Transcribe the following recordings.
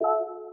you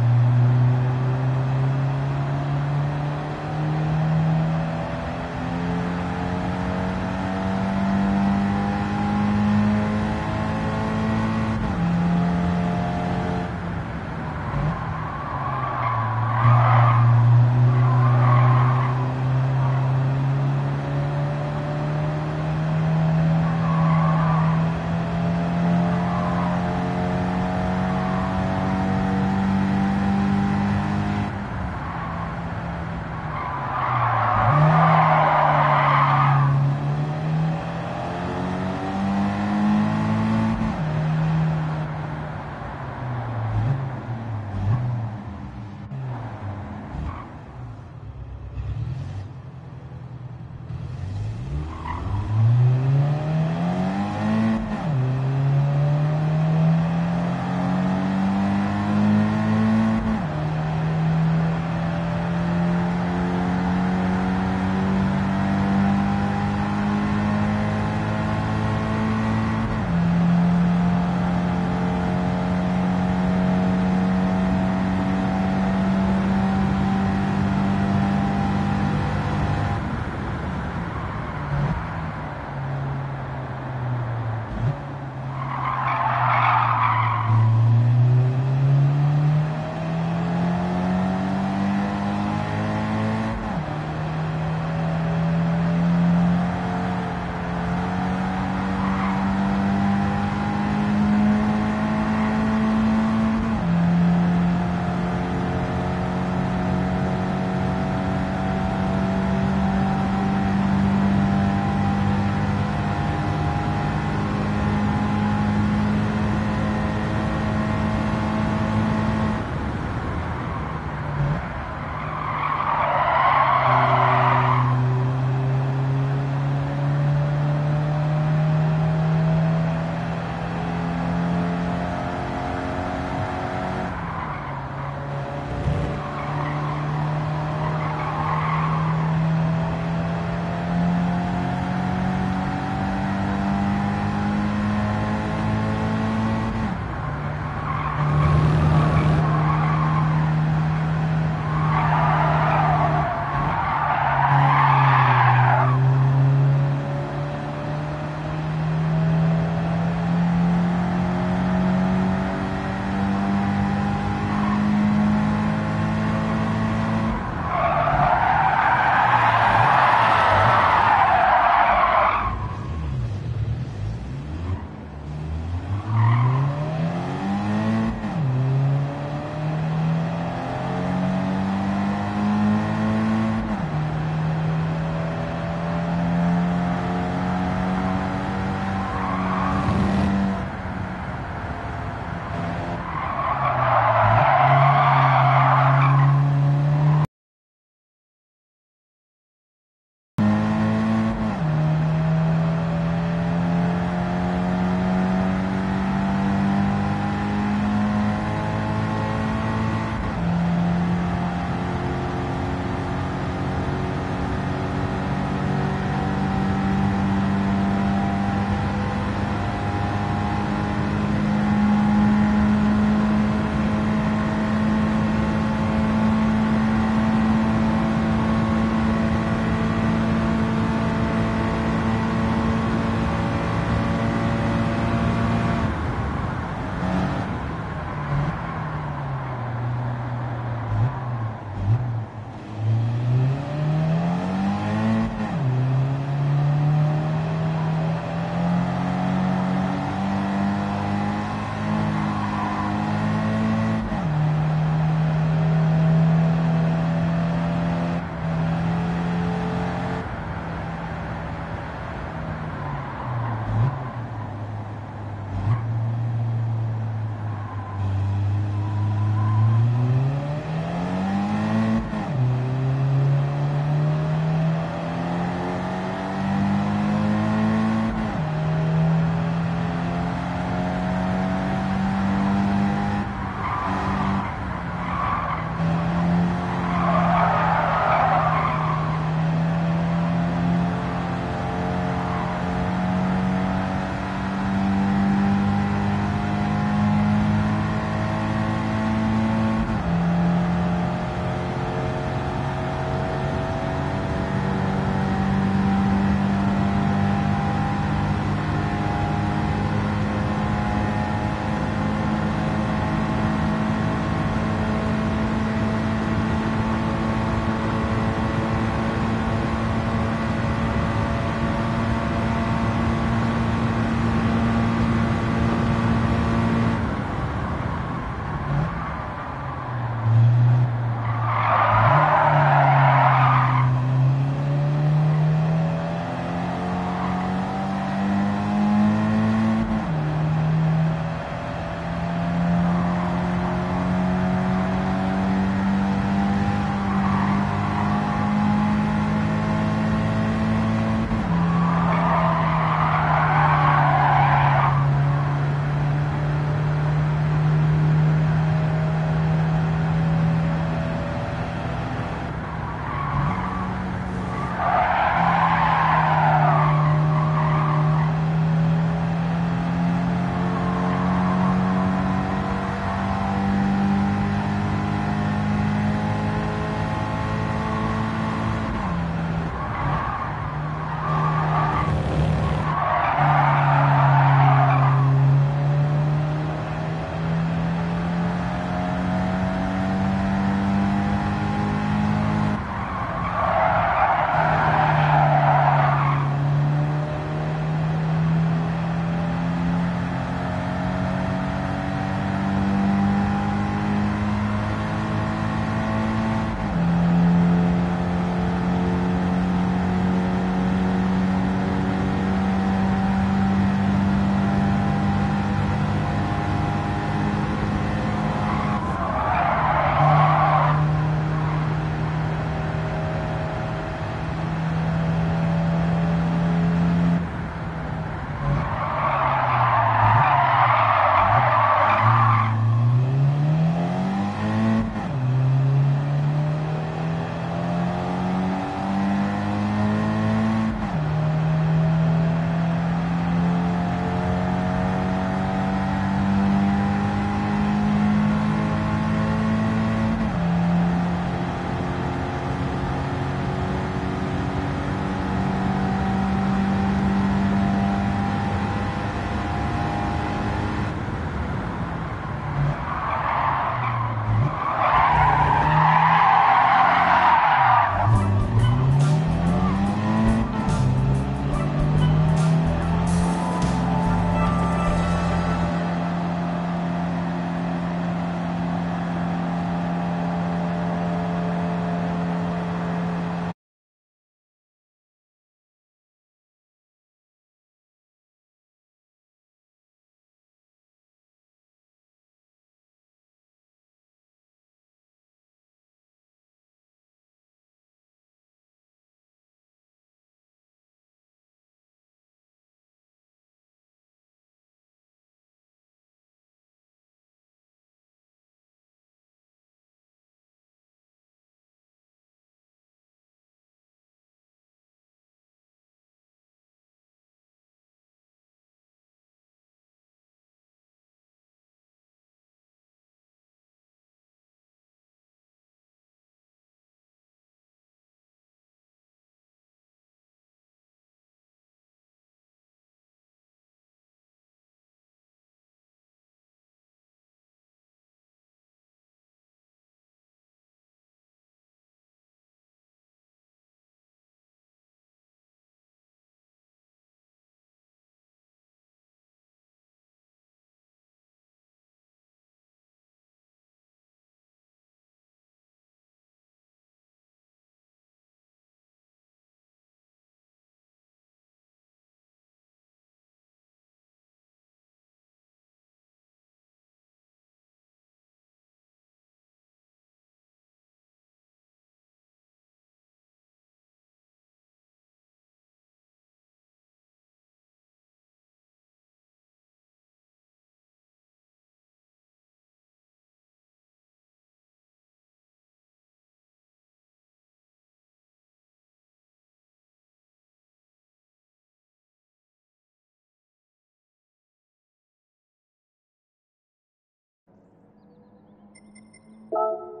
Thank you.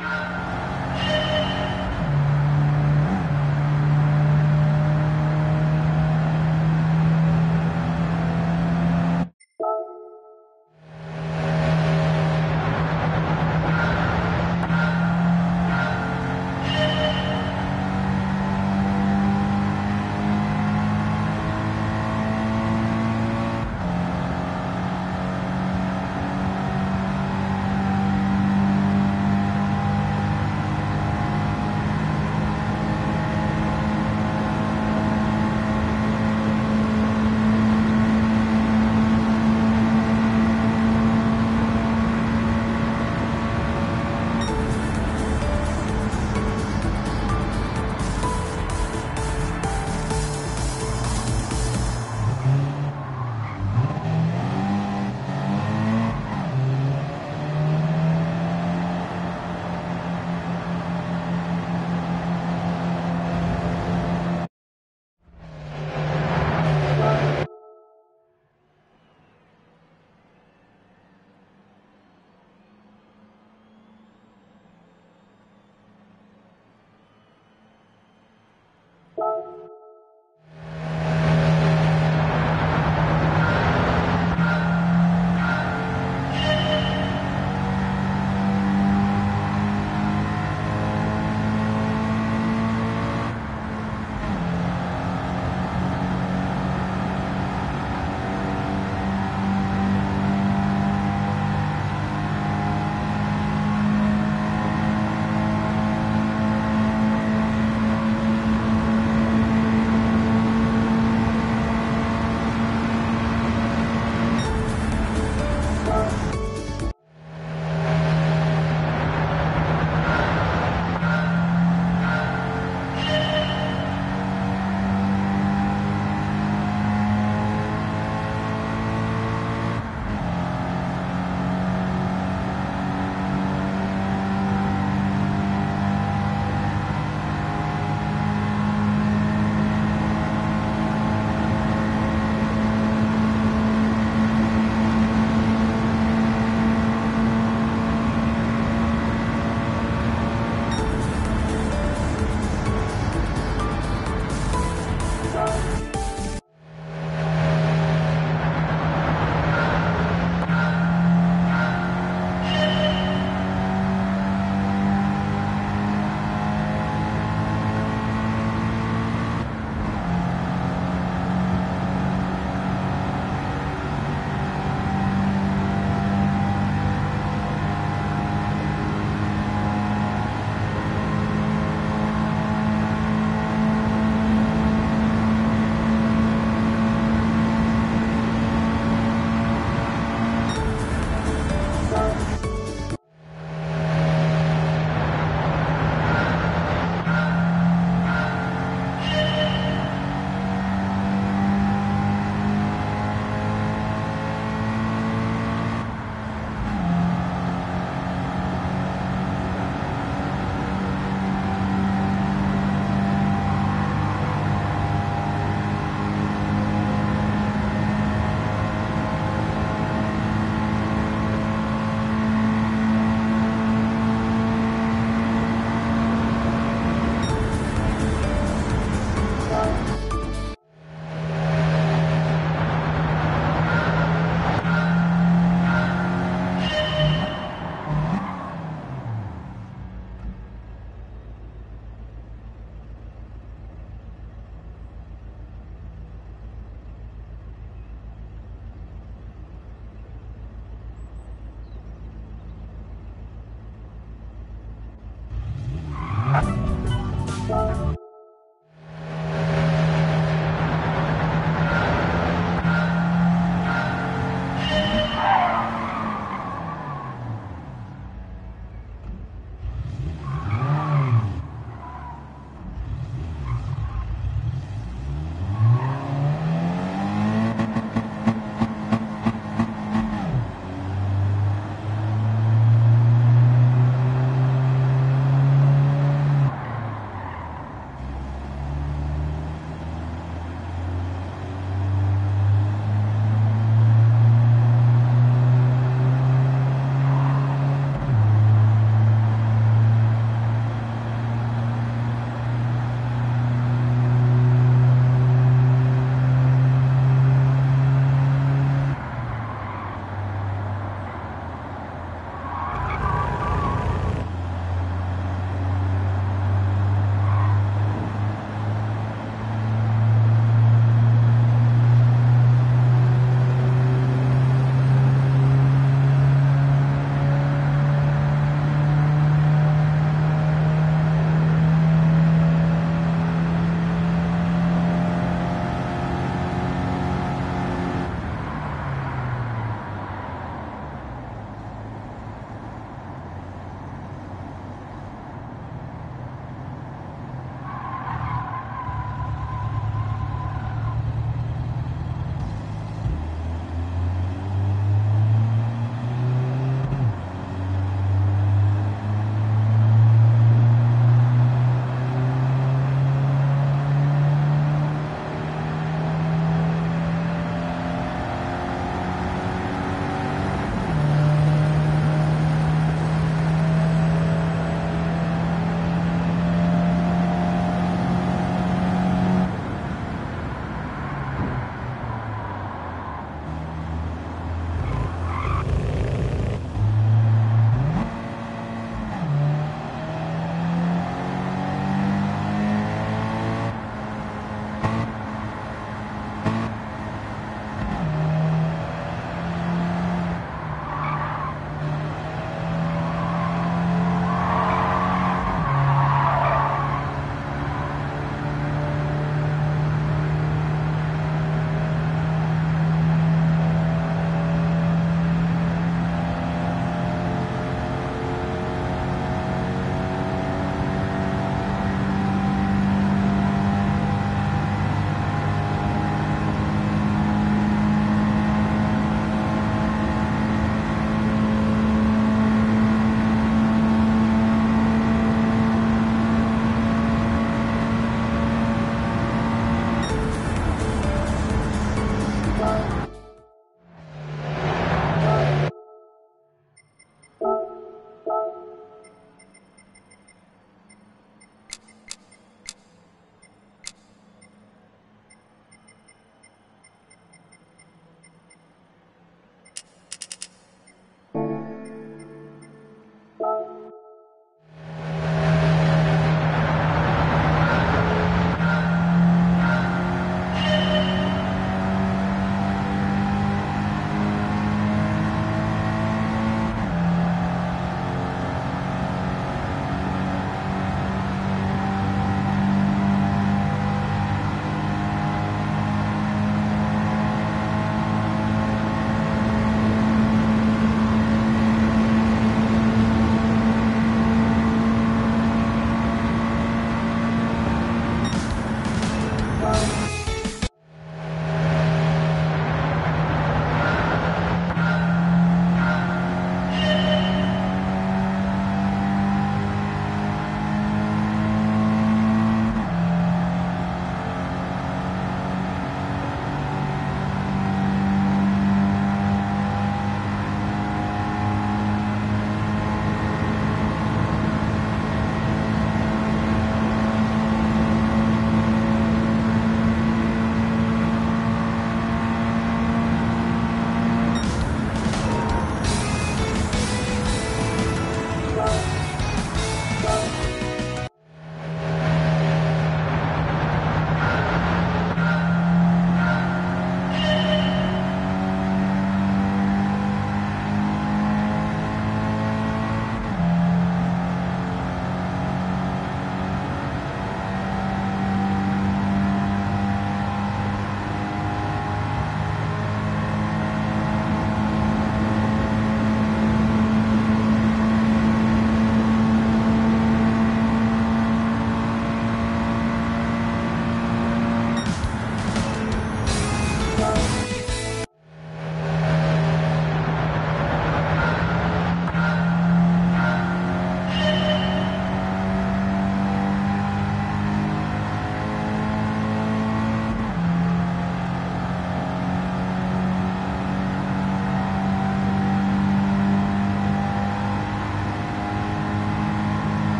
Ah!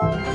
you